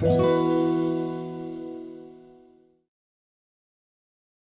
Música